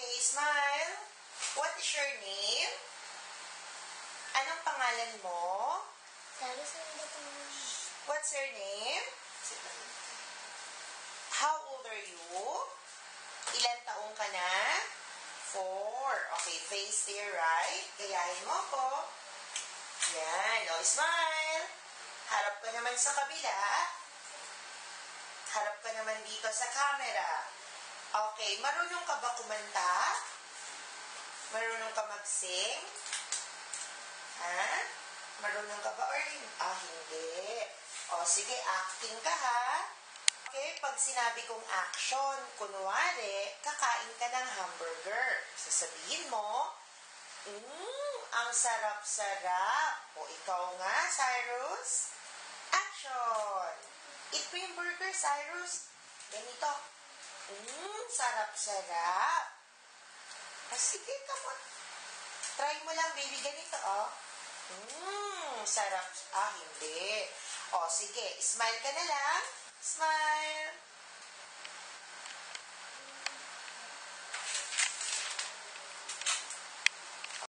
Okay, smile. What is your name? Anong pangalan mo? What's your name? How old are you? Ilan taong ka na? Four. Okay, face there, right? Gayahin mo ko. Yan. O, smile. Harap ka naman sa kabila. Harap ka naman dito sa camera. Okay, marunong ka ba kumanta? Marunong ka mag-sing? Ha? Marunong ka ba or ah, hindi? O, sige, acting ka ha. Okay, pag sinabi kong action, kunwari, kakain ka ng hamburger. Sasabihin mo, Mmm, ang sarap-sarap. O ikaw nga, Cyrus. Action! Eat mo yung burger, Cyrus. Ganito. Mmm, sarap-sarap. Ah, sige, come on. Try mo lang, baby. Ganito, oh. Mmm, sarap. Ah, hindi. O, sige. Smile ka na lang. Smile.